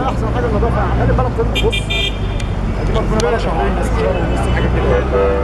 احسن حاجة النظافه خلي بالك تنضف بص ادي مرفوع شهرين بس شهر ونص حاجة كده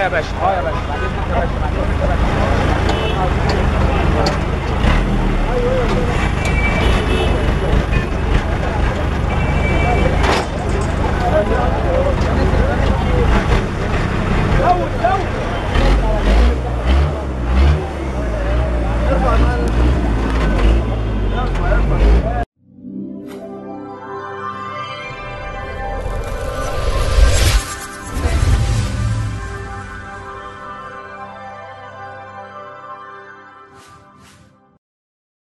Hajabes, hajabes.